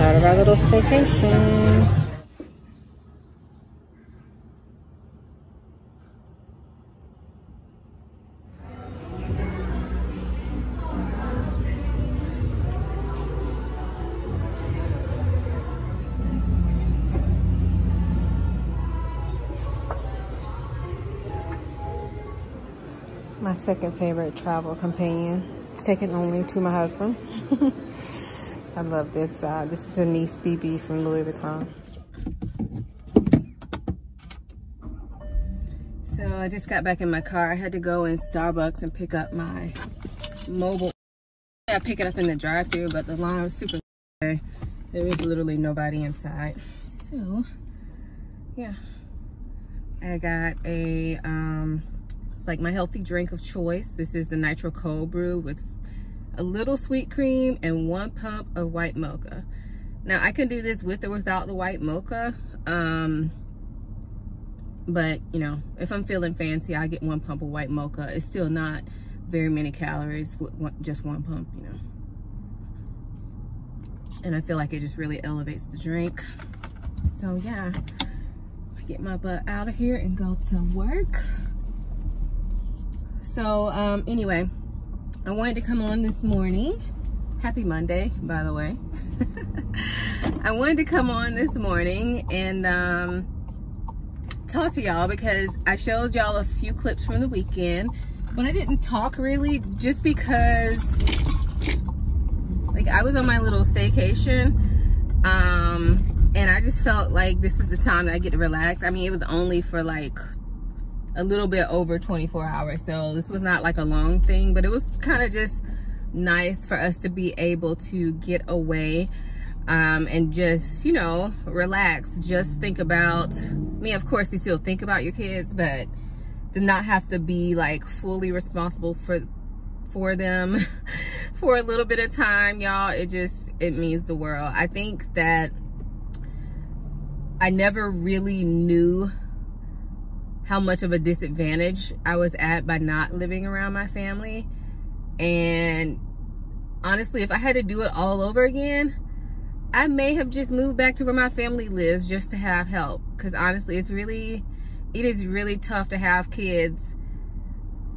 Start of our little vacation. my second favorite travel companion, second only to my husband. I love this. Uh, this is a Nice BB from Louis Vuitton. So I just got back in my car. I had to go in Starbucks and pick up my mobile. I pick it up in the drive-thru, but the line was super. There was literally nobody inside. So, yeah. I got a um, it's like my healthy drink of choice. This is the Nitro Cold Brew with a little sweet cream and one pump of white mocha. Now I can do this with or without the white mocha. Um, but you know, if I'm feeling fancy, I get one pump of white mocha. It's still not very many calories with just one pump, you know. And I feel like it just really elevates the drink. So yeah, get my butt out of here and go to work so um anyway i wanted to come on this morning. Happy monday by the way. I wanted to come on this morning and um talk to y'all because i showed y'all a few clips from the weekend but i didn't talk really just because like i was on my little staycation um and i just felt like this is the time that i get to relax. I mean it was only for like a little bit over 24 hours. So this was not like a long thing but it was kind of just nice for us to be able to get away um, and just you know relax. Just think about I mean of course you still think about your kids but to not have to be like fully responsible for for them for a little bit of time y'all it just it means the world. I think that I never really knew how much of a disadvantage I was at by not living around my family. And honestly, if I had to do it all over again, I may have just moved back to where my family lives just to have help. Because honestly, it's really, it is really tough to have kids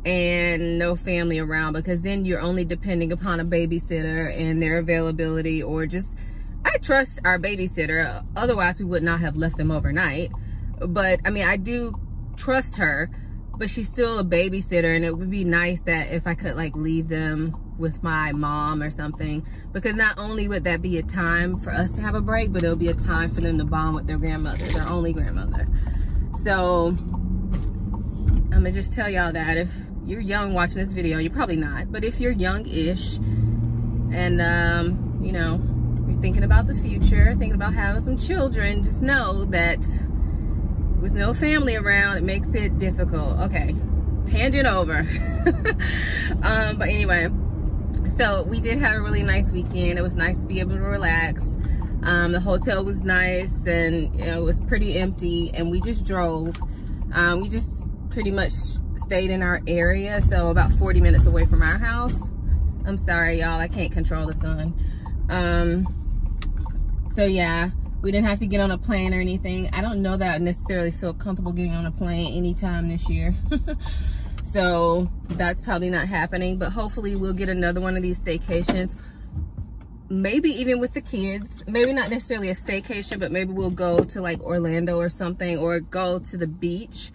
and no family around because then you're only depending upon a babysitter and their availability or just, I trust our babysitter. Otherwise, we would not have left them overnight. But I mean, I do trust her but she's still a babysitter and it would be nice that if I could like leave them with my mom or something. Because not only would that be a time for us to have a break but it'll be a time for them to bond with their grandmother their only grandmother. So I'm gonna just tell y'all that if you're young watching this video you're probably not but if you're young-ish and um you know you're thinking about the future thinking about having some children just know that with no family around, it makes it difficult. Okay, tangent over. um, but anyway, so we did have a really nice weekend. It was nice to be able to relax. Um, the hotel was nice and you know, it was pretty empty and we just drove. Um, we just pretty much stayed in our area, so about 40 minutes away from our house. I'm sorry, y'all, I can't control the sun. Um, so yeah, we didn't have to get on a plane or anything. I don't know that I necessarily feel comfortable getting on a plane anytime this year. so that's probably not happening, but hopefully we'll get another one of these staycations. Maybe even with the kids, maybe not necessarily a staycation, but maybe we'll go to like Orlando or something or go to the beach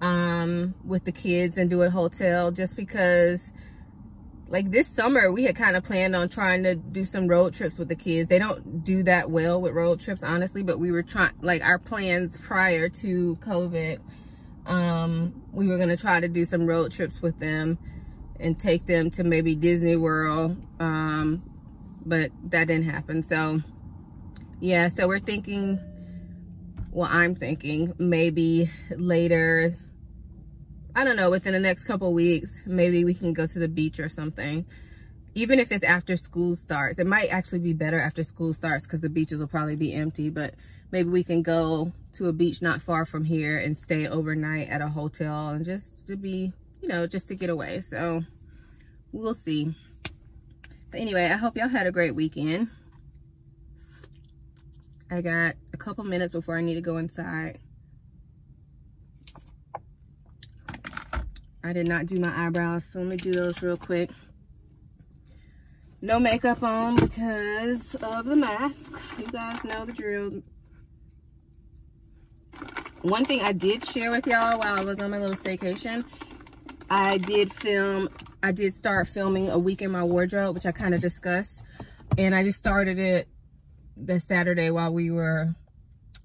um, with the kids and do a hotel just because like this summer we had kind of planned on trying to do some road trips with the kids. They don't do that well with road trips honestly but we were trying like our plans prior to covid um we were going to try to do some road trips with them and take them to maybe disney world um but that didn't happen. So yeah so we're thinking well i'm thinking maybe later I don't know, within the next couple weeks, maybe we can go to the beach or something. Even if it's after school starts. It might actually be better after school starts because the beaches will probably be empty. But maybe we can go to a beach not far from here and stay overnight at a hotel and just to be, you know, just to get away. So we'll see. But anyway, I hope y'all had a great weekend. I got a couple minutes before I need to go inside. I did not do my eyebrows, so let me do those real quick. No makeup on because of the mask. You guys know the drill. One thing I did share with y'all while I was on my little staycation, I did film, I did start filming a week in my wardrobe, which I kind of discussed. And I just started it the Saturday while we were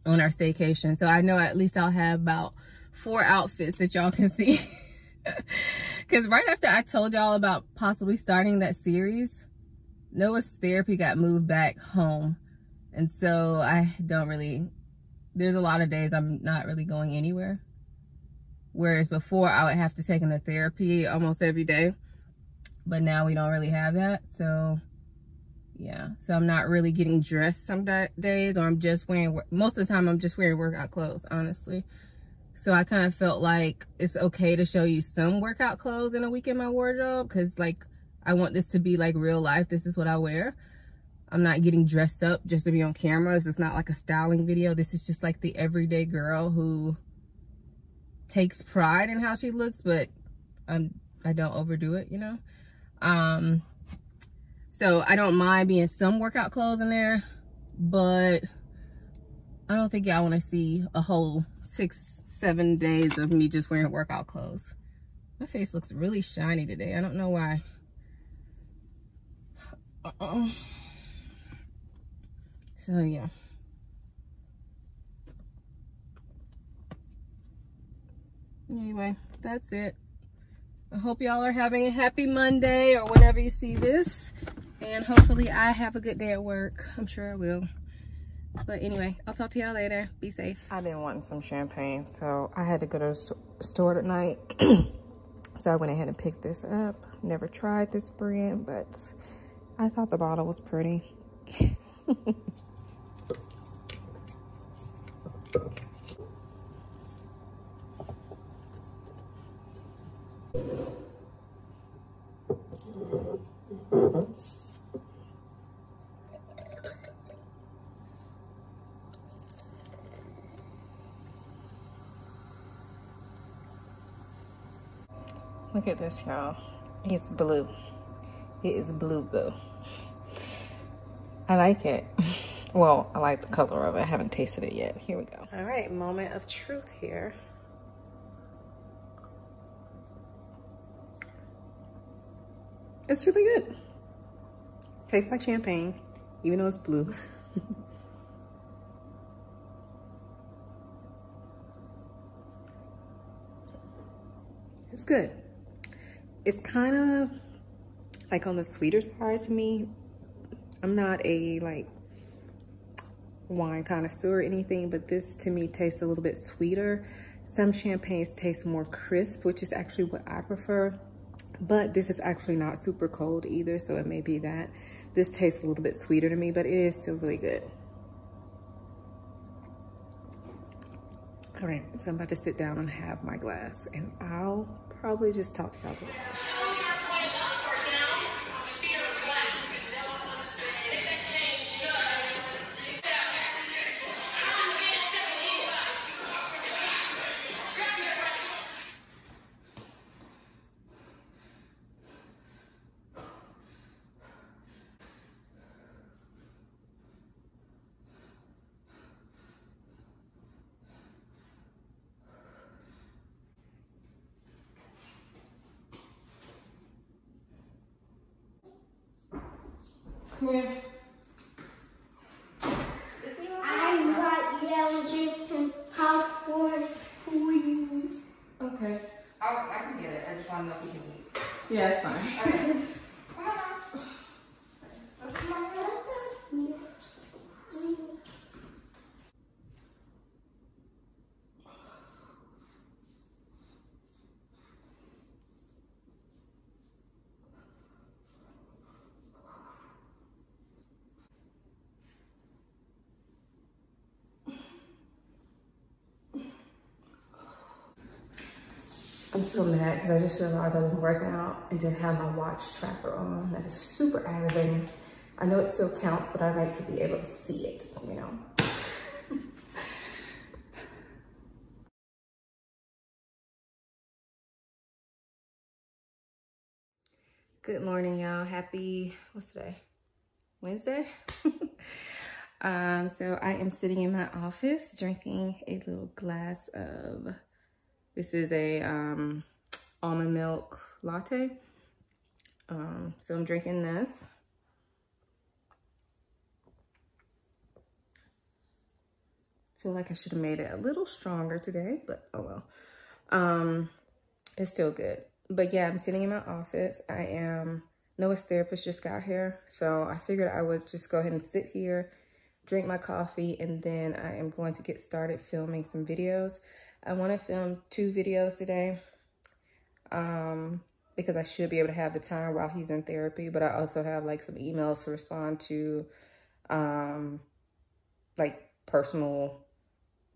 on our staycation. So I know at least I'll have about four outfits that y'all can see. Because right after I told y'all about possibly starting that series, Noah's therapy got moved back home. And so I don't really, there's a lot of days I'm not really going anywhere. Whereas before I would have to take him to therapy almost every day. But now we don't really have that. So yeah so i'm not really getting dressed some days or i'm just wearing most of the time i'm just wearing workout clothes honestly so i kind of felt like it's okay to show you some workout clothes in a week in my wardrobe because like i want this to be like real life. This is what i wear. I'm not getting dressed up just to be on cameras. It's not like a styling video. This is just like the everyday girl who takes pride in how she looks but i'm i don't overdo it you know? Um so I don't mind being some workout clothes in there, but I don't think y'all want to see a whole six, seven days of me just wearing workout clothes. My face looks really shiny today. I don't know why. Uh -uh. So yeah. Anyway, that's it. I hope y'all are having a happy Monday or whenever you see this. And hopefully I have a good day at work. I'm sure I will. But anyway, I'll talk to y'all later. Be safe. I've been wanting some champagne, so I had to go to the store tonight. so I went ahead and picked this up. Never tried this brand, but I thought the bottle was pretty. Look at this, y'all. It's blue. It is blue, blue. I like it. Well, I like the color of it. I haven't tasted it yet. Here we go. All right, moment of truth here. It's really good. Tastes like champagne, even though it's blue. it's good it's kind of like on the sweeter side to me. I'm not a like wine connoisseur or anything, but this to me tastes a little bit sweeter. Some champagnes taste more crisp, which is actually what I prefer. But this is actually not super cold either, so it may be that. This tastes a little bit sweeter to me, but it is still really good. All right, so I'm about to sit down and have my glass and I'll probably just talk to y'all today. Come here. I want yellow chips and popcorn, please. Okay. I, oh, I can get it. I just want to know if we can eat. Yeah, it's fine. Okay. I'm so mad because I just realized I was working out and didn't have my watch tracker on. That is super aggravating. I know it still counts, but I like to be able to see it, you know. Good morning, y'all. Happy, what's today? Wednesday? um, so I am sitting in my office drinking a little glass of this is a um, almond milk latte. Um, so I'm drinking this. feel like I should have made it a little stronger today, but oh well. Um, it's still good. But yeah, I'm sitting in my office. I am, Noah's therapist just got here. So I figured I would just go ahead and sit here, drink my coffee, and then I am going to get started filming some videos. I want to film two videos today um, because I should be able to have the time while he's in therapy. But I also have like some emails to respond to, um, like personal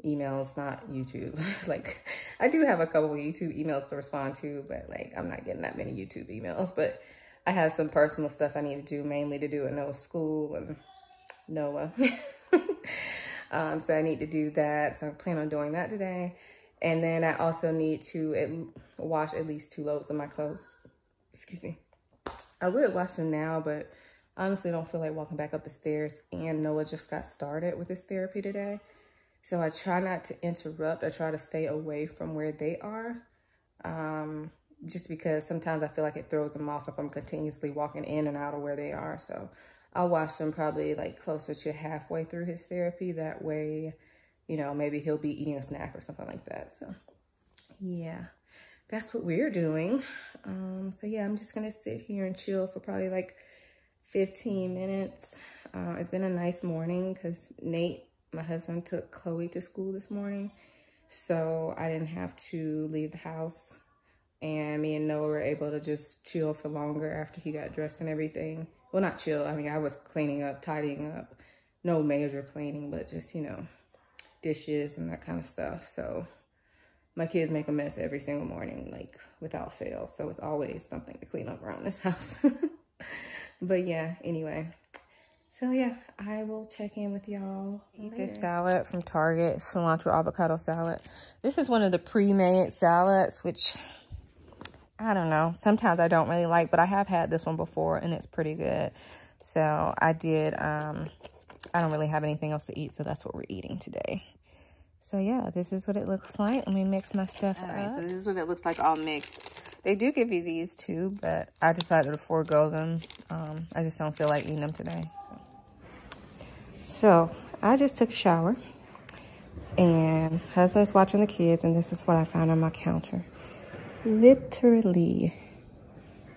emails, not YouTube. like I do have a couple YouTube emails to respond to, but like I'm not getting that many YouTube emails, but I have some personal stuff I need to do, mainly to do at Noah's school and Noah. um, so I need to do that. So I plan on doing that today. And then I also need to wash at least two loads of my clothes. Excuse me. I would wash them now, but honestly don't feel like walking back up the stairs. And Noah just got started with his therapy today. So I try not to interrupt. I try to stay away from where they are. Um, just because sometimes I feel like it throws them off if I'm continuously walking in and out of where they are. So I'll watch them probably like closer to halfway through his therapy. That way, you know, maybe he'll be eating a snack or something like that. So yeah, that's what we're doing. Um, so yeah, I'm just gonna sit here and chill for probably like 15 minutes. Uh, it's been a nice morning because Nate my husband took Chloe to school this morning, so I didn't have to leave the house. And me and Noah were able to just chill for longer after he got dressed and everything. Well, not chill. I mean, I was cleaning up, tidying up. No major cleaning, but just, you know, dishes and that kind of stuff. So my kids make a mess every single morning, like without fail. So it's always something to clean up around this house. but yeah, anyway, so yeah, I will check in with y'all. This salad from Target, cilantro avocado salad. This is one of the pre-made salads, which I don't know. Sometimes I don't really like, but I have had this one before and it's pretty good. So I did, um, I don't really have anything else to eat, so that's what we're eating today. So yeah, this is what it looks like. Let me mix my stuff all up. Right, so this is what it looks like all mixed. They do give you these too, but I decided to forego them. Um, I just don't feel like eating them today. So I just took a shower and husband's watching the kids and this is what I found on my counter. Literally,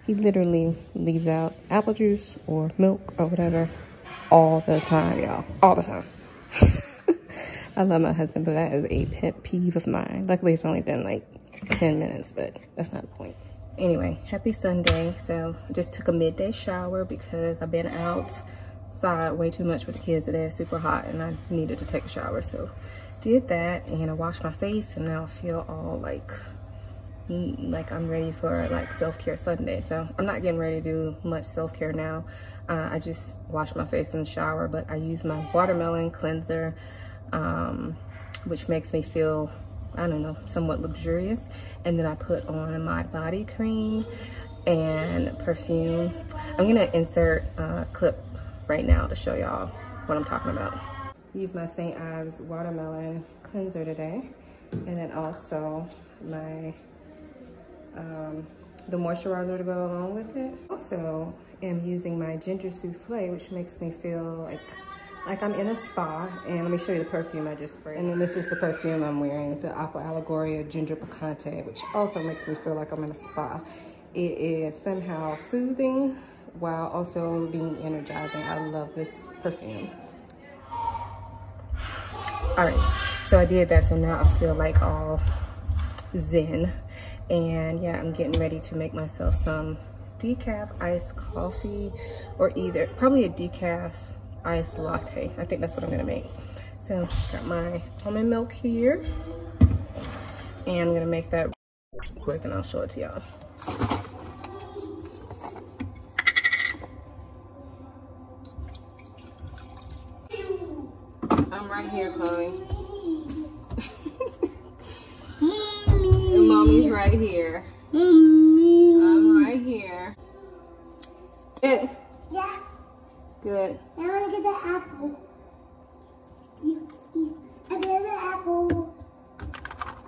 he literally leaves out apple juice or milk or whatever all the time, y'all. All the time. I love my husband, but that is a pet peeve of mine. Luckily, it's only been like 10 minutes, but that's not the point. Anyway, happy Sunday. So I just took a midday shower because I've been outside way too much with the kids today. Super hot and I needed to take a shower. So did that and I washed my face and now I feel all like mm, like I'm ready for like self-care Sunday. So I'm not getting ready to do much self-care now. Uh, I just washed my face in the shower, but I use my watermelon cleanser, um, which makes me feel, I don't know, somewhat luxurious. And then I put on my body cream and perfume. I'm gonna insert a clip right now to show y'all what I'm talking about. Use my St. Ives watermelon cleanser today. And then also my, um, the moisturizer to go along with it. Also am using my ginger souffle, which makes me feel like like I'm in a spa. And let me show you the perfume I just sprayed. And then this is the perfume I'm wearing, the Aqua Allegoria Ginger Piccante, which also makes me feel like I'm in a spa. It is somehow soothing while also being energizing. I love this perfume. All right, so I did that, so now I feel like all zen. And yeah, I'm getting ready to make myself some decaf iced coffee or either, probably a decaf iced latte. I think that's what I'm gonna make. So got my almond milk here and I'm gonna make that quick and I'll show it to y'all. I'm right here, Chloe. Mommy. mommy's right here. Mommy. I'm right here. It. Good. I want to get the apple. You, you. I get the apple.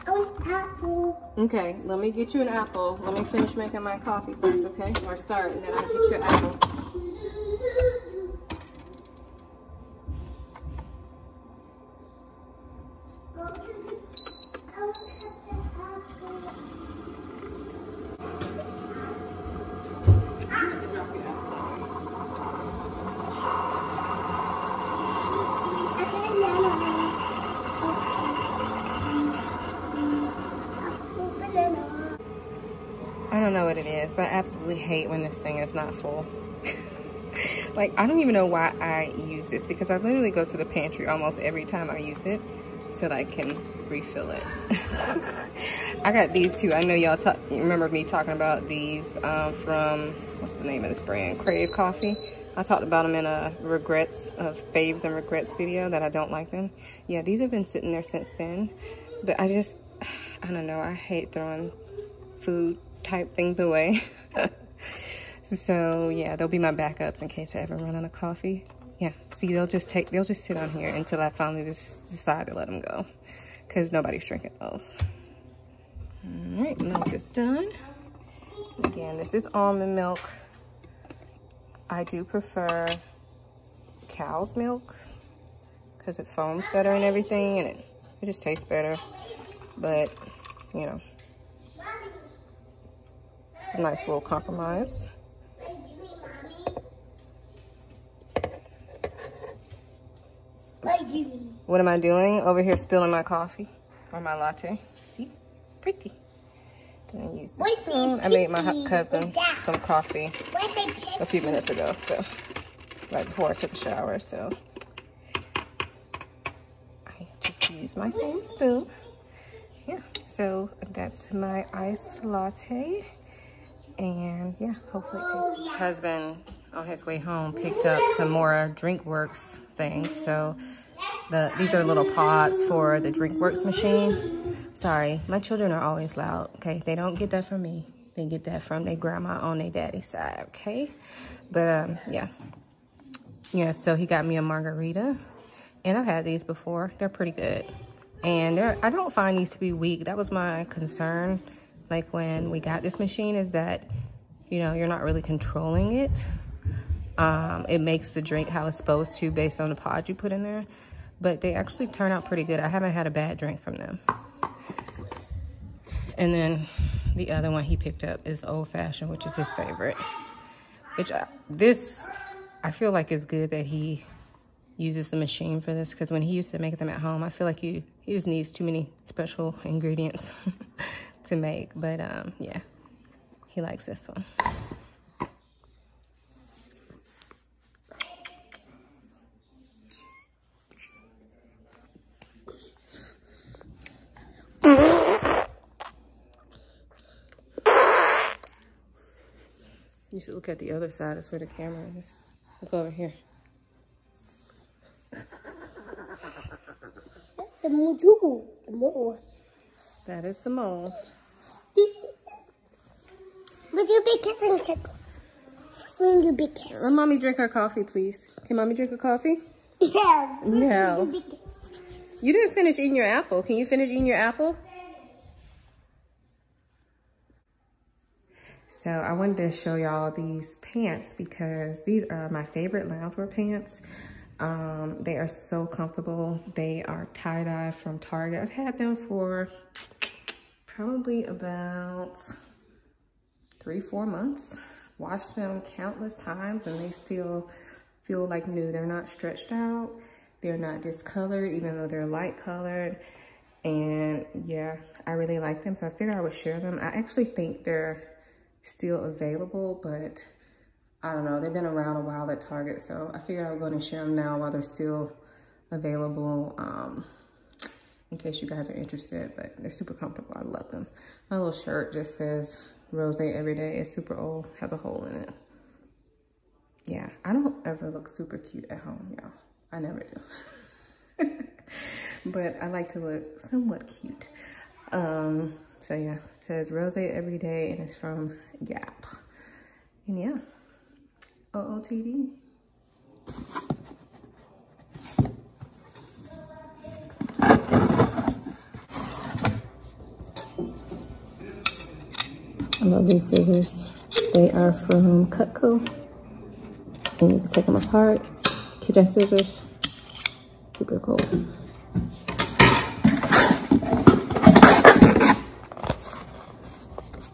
Oh, I want apple. Okay, let me get you an apple. Let me finish making my coffee first, okay? Or start, and then I'll get you an apple. It is, but I absolutely hate when this thing is not full. like, I don't even know why I use this because I literally go to the pantry almost every time I use it so that I can refill it. I got these two. I know y'all remember me talking about these um, from, what's the name of this brand? Crave Coffee. I talked about them in a regrets of faves and regrets video that I don't like them. Yeah, these have been sitting there since then. But I just, I don't know. I hate throwing food type things away. so yeah, they'll be my backups in case I ever run out of coffee. Yeah, see, they'll just take, they'll just sit on here until I finally just decide to let them go because nobody's drinking those. All right, milk is done. Again, this is almond milk. I do prefer cow's milk because it foams better and everything and it, it just tastes better. But, you know, it's a nice little compromise. What do you mean? What am I doing? Over here spilling my coffee or my latte. See? Pretty. Gonna use this spoon. I made my husband some coffee a few minutes ago, so right before I took a shower, so I just used my same spoon. Yeah, so that's my iced latte. And yeah, hopefully it tastes Husband on his way home picked up some more DrinkWorks things. So the these are little pods for the DrinkWorks machine. Sorry, my children are always loud, okay? They don't get that from me. They get that from their grandma on their daddy's side, okay? But um, yeah. Yeah, so he got me a margarita. And I've had these before. They're pretty good. And I don't find these to be weak. That was my concern. Like when we got this machine is that, you know, you're not really controlling it. Um, it makes the drink how it's supposed to based on the pod you put in there. But they actually turn out pretty good. I haven't had a bad drink from them. And then the other one he picked up is Old Fashioned, which is his favorite. Which I, this, I feel like is good that he uses the machine for this because when he used to make them at home, I feel like he, he just needs too many special ingredients to make. But um, yeah, he likes this one. You should look at the other side. That's where the camera is. Look over here. That's the mojo. The mole. That is the mole. Would you be kissing tickle? When you be kissing? Let mommy drink her coffee, please. Can mommy drink her coffee? Yeah. No. You didn't finish eating your apple. Can you finish eating your apple? So I wanted to show y'all these pants because these are my favorite loungewear pants. Um, they are so comfortable. They are tie-dye from Target. I've had them for probably about three, four months. Washed them countless times and they still feel like new. They're not stretched out. They're not discolored, even though they're light colored. And yeah, I really like them. So I figured I would share them. I actually think they're still available, but I don't know. They've been around a while at Target. So I figured I would go and share them now while they're still available. Um, in case you guys are interested, but they're super comfortable. I love them. My little shirt just says Rose every day. It's super old, has a hole in it. Yeah, I don't ever look super cute at home, y'all. I never do. but I like to look somewhat cute. Um, so yeah, says Rose every day and it's from Gap. And yeah, OOTD. I love these scissors. They are from Cutco. And you can take them apart. Kitchen scissors. Super cool.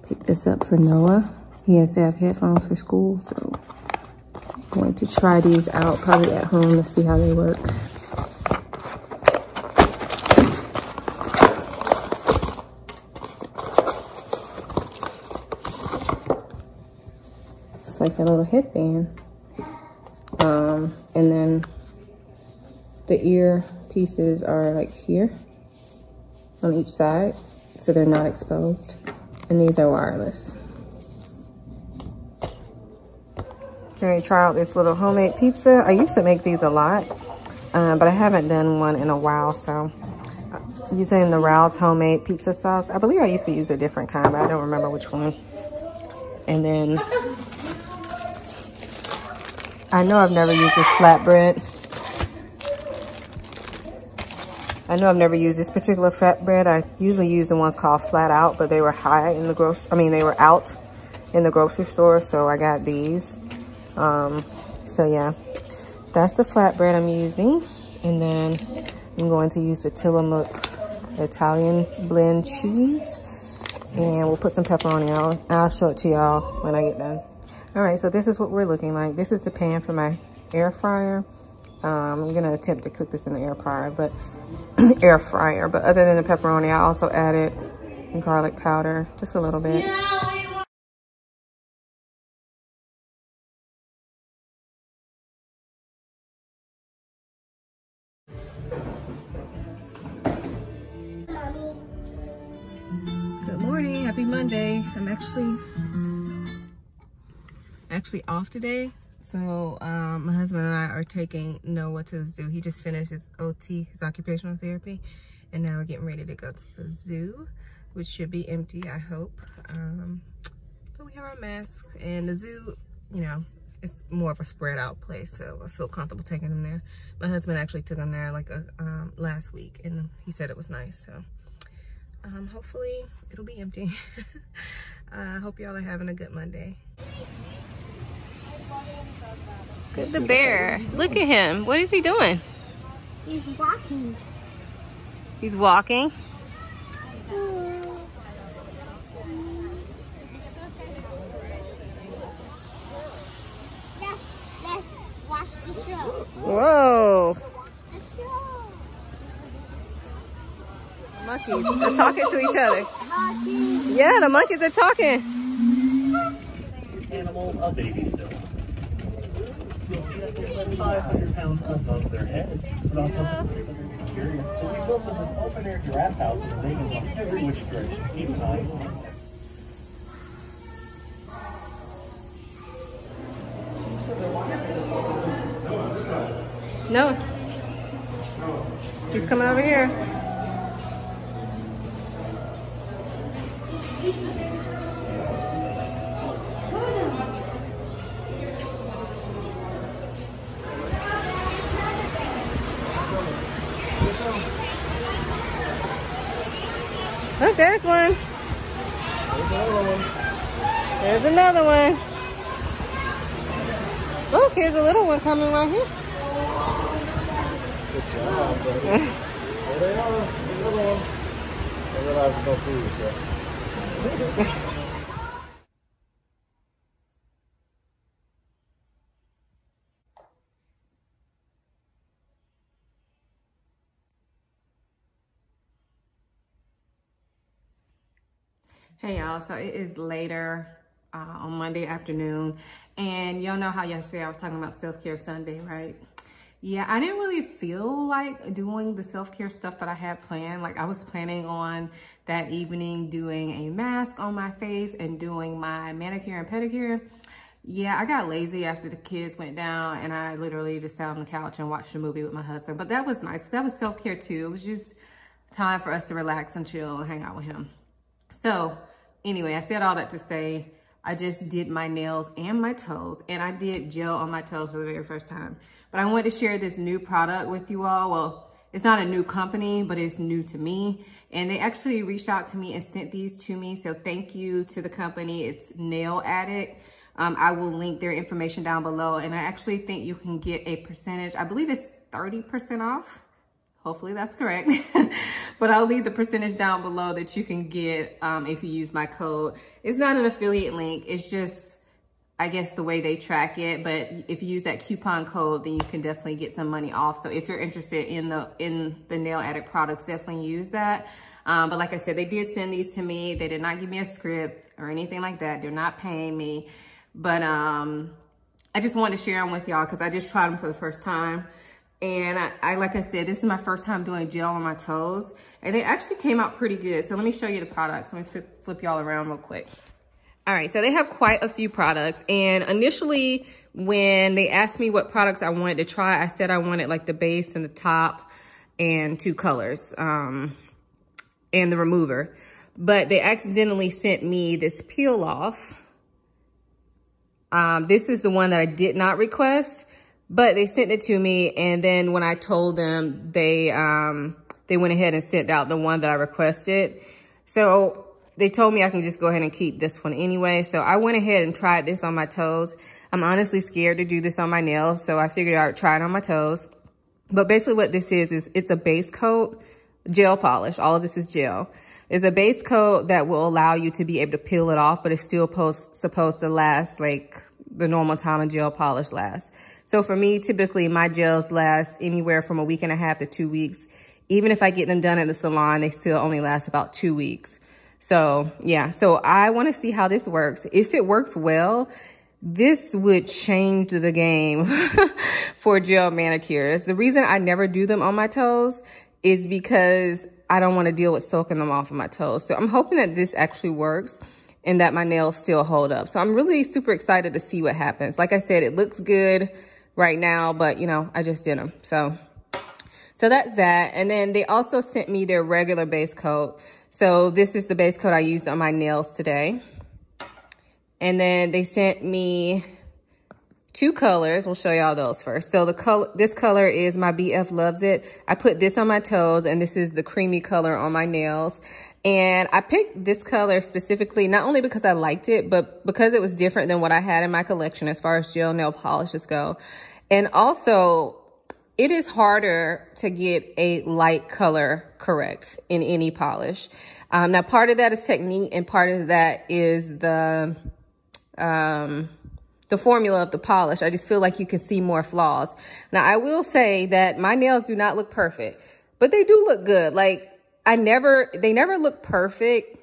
Pick this up for Noah. He has to have headphones for school, so I'm going to try these out probably at home to see how they work. It's like a little headband. Um, and then the ear pieces are like here on each side, so they're not exposed. And these are wireless. Gonna try out this little homemade pizza. I used to make these a lot, uh, but I haven't done one in a while, so uh, using the Rouse homemade pizza sauce. I believe I used to use a different kind, but I don't remember which one. And then I know I've never used this flatbread. I know I've never used this particular flatbread. I usually use the ones called Flatout, but they were high in the grocery, I mean, they were out in the grocery store. So I got these. Um, so yeah, that's the flatbread I'm using. And then I'm going to use the Tillamook Italian blend cheese. And we'll put some pepperoni on. I'll show it to y'all when I get done. All right, so this is what we're looking like. This is the pan for my air fryer. Um, I'm gonna attempt to cook this in the air fryer, but air fryer. But other than the pepperoni, I also added garlic powder, just a little bit. Good morning, happy Monday. I'm actually actually off today. So um, my husband and I are taking Noah to the zoo. He just finished his OT, his occupational therapy, and now we're getting ready to go to the zoo, which should be empty, I hope. Um, but we have our mask, and the zoo, you know, it's more of a spread out place, so I feel comfortable taking him there. My husband actually took him there like a, um, last week, and he said it was nice, so um, hopefully it'll be empty. I uh, hope y'all are having a good Monday. Good the bear. Look at him. What is he doing? He's walking. He's walking. Let's, let's watch the show. Whoa. Monkeys are talking to each other. Rocky. Yeah, the monkeys are talking. animal a baby still. You'll see that they're less 500 pounds above their head, but also curious. So we built them this open air giraffe house and they can walk every which direction, keep an eye on them. No. He's coming over here. Hey y'all, so it is later uh, on Monday afternoon and y'all know how yesterday I was talking about self-care Sunday, right? Yeah, I didn't really feel like doing the self-care stuff that I had planned. Like I was planning on that evening doing a mask on my face and doing my manicure and pedicure. Yeah, I got lazy after the kids went down and I literally just sat on the couch and watched a movie with my husband. But that was nice. That was self-care too. It was just time for us to relax and chill and hang out with him. So anyway, I said all that to say, I just did my nails and my toes and I did gel on my toes for the very first time. But I wanted to share this new product with you all. Well, it's not a new company, but it's new to me. And they actually reached out to me and sent these to me. So thank you to the company. It's Nail Addict. Um, I will link their information down below. And I actually think you can get a percentage. I believe it's 30% off. Hopefully that's correct. but I'll leave the percentage down below that you can get um, if you use my code. It's not an affiliate link. It's just, I guess, the way they track it. But if you use that coupon code, then you can definitely get some money off. So if you're interested in the in the Nail Addict products, definitely use that. Um, but like I said, they did send these to me. They did not give me a script or anything like that. They're not paying me. But um, I just wanted to share them with y'all because I just tried them for the first time. And I, I, like I said, this is my first time doing gel on my toes. And they actually came out pretty good. So let me show you the products. Let me flip, flip y'all around real quick. All right, so they have quite a few products. And initially, when they asked me what products I wanted to try, I said I wanted like the base and the top and two colors um, and the remover. But they accidentally sent me this peel off. Um, this is the one that I did not request. But they sent it to me, and then when I told them, they um, they went ahead and sent out the one that I requested. So they told me I can just go ahead and keep this one anyway. So I went ahead and tried this on my toes. I'm honestly scared to do this on my nails, so I figured I would try it on my toes. But basically what this is, is it's a base coat, gel polish. All of this is gel. It's a base coat that will allow you to be able to peel it off, but it's still post, supposed to last like the normal time a gel polish lasts. So for me, typically my gels last anywhere from a week and a half to two weeks. Even if I get them done at the salon, they still only last about two weeks. So yeah, so I want to see how this works. If it works well, this would change the game for gel manicures. The reason I never do them on my toes is because I don't want to deal with soaking them off of my toes. So I'm hoping that this actually works and that my nails still hold up. So I'm really super excited to see what happens. Like I said, it looks good right now, but you know, I just did them. So, so that's that. And then they also sent me their regular base coat. So this is the base coat I used on my nails today. And then they sent me two colors. We'll show y'all those first. So the color, this color is my BF Loves It. I put this on my toes and this is the creamy color on my nails. And I picked this color specifically, not only because I liked it, but because it was different than what I had in my collection as far as gel nail polishes go. And also, it is harder to get a light color correct in any polish. Um, now, part of that is technique and part of that is the, um, the formula of the polish. I just feel like you can see more flaws. Now, I will say that my nails do not look perfect, but they do look good. Like, I never, they never look perfect,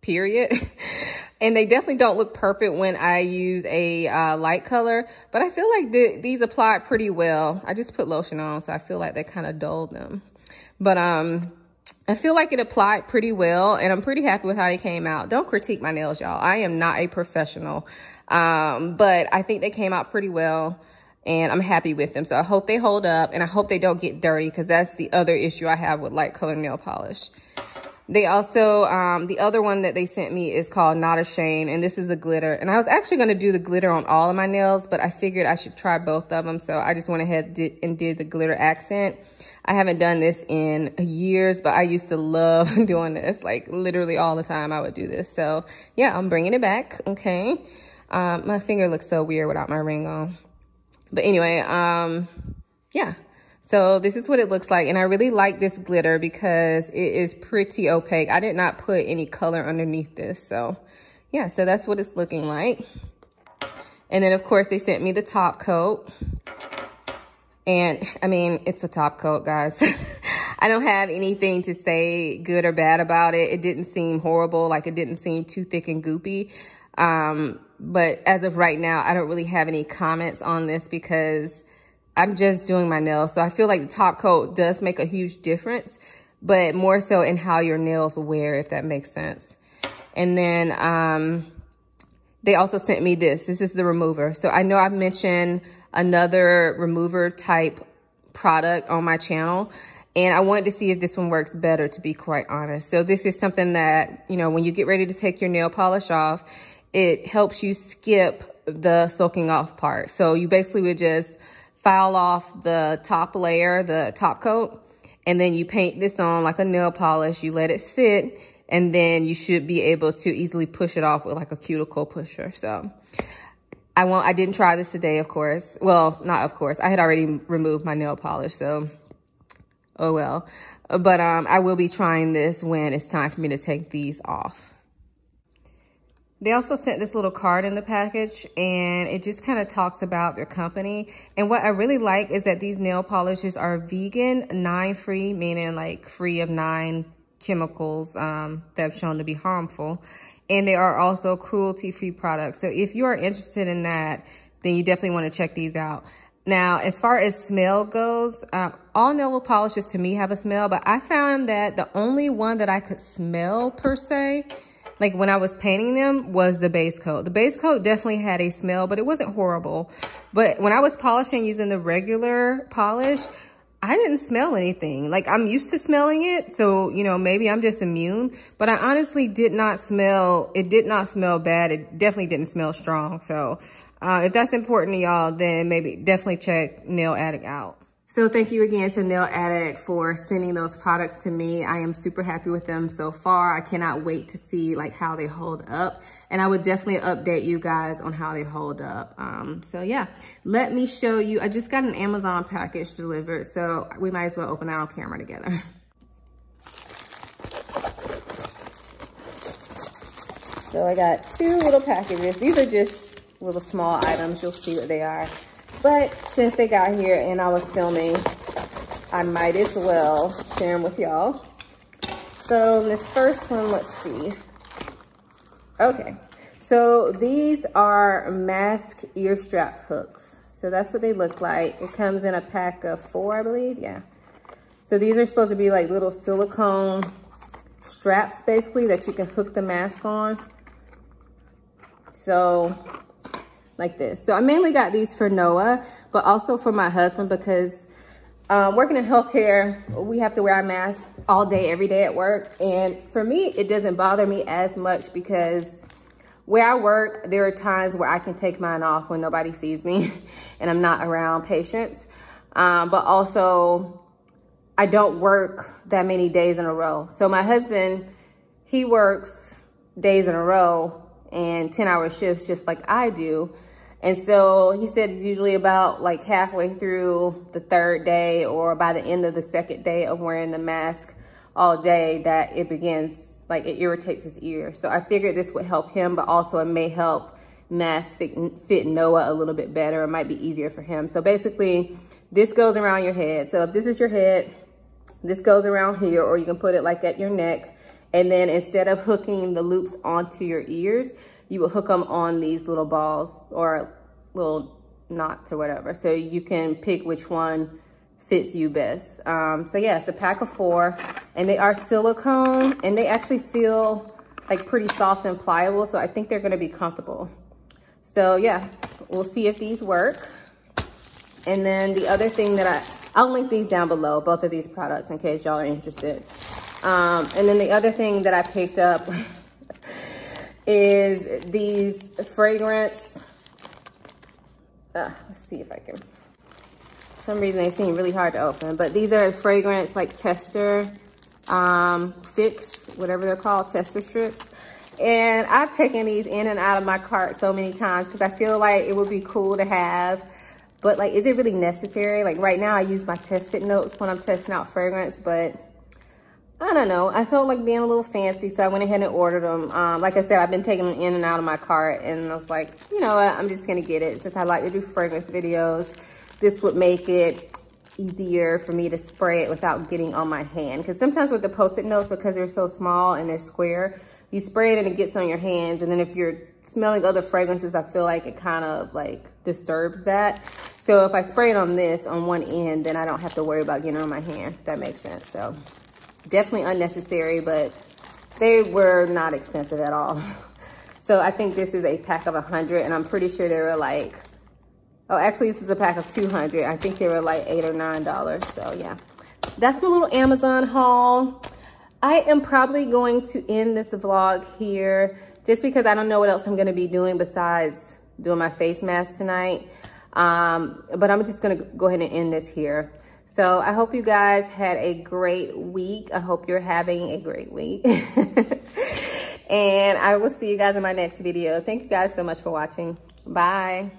period. and they definitely don't look perfect when I use a uh, light color, but I feel like the, these apply pretty well. I just put lotion on, so I feel like they kind of dulled them. But um, I feel like it applied pretty well, and I'm pretty happy with how they came out. Don't critique my nails, y'all. I am not a professional, um, but I think they came out pretty well and I'm happy with them. So I hope they hold up and I hope they don't get dirty because that's the other issue I have with light color nail polish. They also, um, the other one that they sent me is called Not Ashamed, and this is a glitter. And I was actually going to do the glitter on all of my nails, but I figured I should try both of them. So I just went ahead and did the glitter accent. I haven't done this in years, but I used to love doing this. Like literally all the time I would do this. So yeah, I'm bringing it back. Okay. Um, my finger looks so weird without my ring on. But anyway, um, yeah. So this is what it looks like. And I really like this glitter because it is pretty opaque. I did not put any color underneath this. So yeah, so that's what it's looking like. And then of course they sent me the top coat. And I mean, it's a top coat, guys. I don't have anything to say good or bad about it. It didn't seem horrible. Like it didn't seem too thick and goopy. Um, but as of right now, I don't really have any comments on this because I'm just doing my nails. So I feel like the top coat does make a huge difference, but more so in how your nails wear, if that makes sense. And then um, they also sent me this. This is the remover. So I know I've mentioned another remover type product on my channel. And I wanted to see if this one works better, to be quite honest. So this is something that, you know, when you get ready to take your nail polish off, it helps you skip the soaking off part. So you basically would just file off the top layer, the top coat, and then you paint this on like a nail polish. You let it sit, and then you should be able to easily push it off with like a cuticle pusher. So I won't, I didn't try this today, of course. Well, not of course. I had already removed my nail polish, so oh well. But um, I will be trying this when it's time for me to take these off. They also sent this little card in the package and it just kind of talks about their company. And what I really like is that these nail polishes are vegan, nine free, meaning like free of nine chemicals um, that have shown to be harmful. And they are also cruelty free products. So if you are interested in that, then you definitely want to check these out. Now, as far as smell goes, um, all nail polishes to me have a smell, but I found that the only one that I could smell per se like when I was painting them was the base coat. The base coat definitely had a smell, but it wasn't horrible. But when I was polishing using the regular polish, I didn't smell anything. Like I'm used to smelling it. So, you know, maybe I'm just immune, but I honestly did not smell, it did not smell bad. It definitely didn't smell strong. So, uh, if that's important to y'all, then maybe definitely check Nail Addict out. So thank you again to Nail Addict for sending those products to me. I am super happy with them so far. I cannot wait to see like how they hold up. And I would definitely update you guys on how they hold up. Um, so yeah, let me show you. I just got an Amazon package delivered. So we might as well open that on camera together. So I got two little packages. These are just little small items. You'll see what they are. But since they got here and I was filming, I might as well share them with y'all. So this first one, let's see. Okay, so these are mask ear strap hooks. So that's what they look like. It comes in a pack of four, I believe, yeah. So these are supposed to be like little silicone straps basically that you can hook the mask on. So like this. So I mainly got these for Noah, but also for my husband because um, working in healthcare, we have to wear our mask all day, every day at work. And for me, it doesn't bother me as much because where I work, there are times where I can take mine off when nobody sees me and I'm not around patients. Um, but also, I don't work that many days in a row. So my husband, he works days in a row and 10 hour shifts just like I do. And so he said it's usually about like halfway through the third day or by the end of the second day of wearing the mask all day that it begins, like it irritates his ear. So I figured this would help him, but also it may help mask fit, fit Noah a little bit better. It might be easier for him. So basically this goes around your head. So if this is your head, this goes around here, or you can put it like at your neck. And then instead of hooking the loops onto your ears, you would hook them on these little balls or little knots or whatever. So you can pick which one fits you best. Um, so yeah, it's a pack of four and they are silicone and they actually feel like pretty soft and pliable. So I think they're gonna be comfortable. So yeah, we'll see if these work. And then the other thing that I, I'll link these down below, both of these products in case y'all are interested. Um, and then the other thing that I picked up is these fragrance. Uh, let's see if I can. For some reason they seem really hard to open, but these are fragrance like tester um, sticks, whatever they're called, tester strips. And I've taken these in and out of my cart so many times because I feel like it would be cool to have. But like, is it really necessary? Like right now I use my tested notes when I'm testing out fragrance, but I don't know. I felt like being a little fancy, so I went ahead and ordered them. Um, like I said, I've been taking them in and out of my cart, and I was like, you know what? I'm just going to get it. Since I like to do fragrance videos, this would make it easier for me to spray it without getting on my hand. Because sometimes with the Post-it notes, because they're so small and they're square, you spray it and it gets on your hands. And then if you're smelling other fragrances, I feel like it kind of like disturbs that. So if I spray it on this, on one end, then I don't have to worry about getting on my hand. that makes sense. So definitely unnecessary, but they were not expensive at all. So I think this is a pack of 100 and I'm pretty sure they were like, oh, actually this is a pack of 200. I think they were like eight or $9. So yeah, that's my little Amazon haul. I am probably going to end this vlog here just because I don't know what else I'm gonna be doing besides doing my face mask tonight. Um, but I'm just gonna go ahead and end this here. So I hope you guys had a great week. I hope you're having a great week. and I will see you guys in my next video. Thank you guys so much for watching. Bye.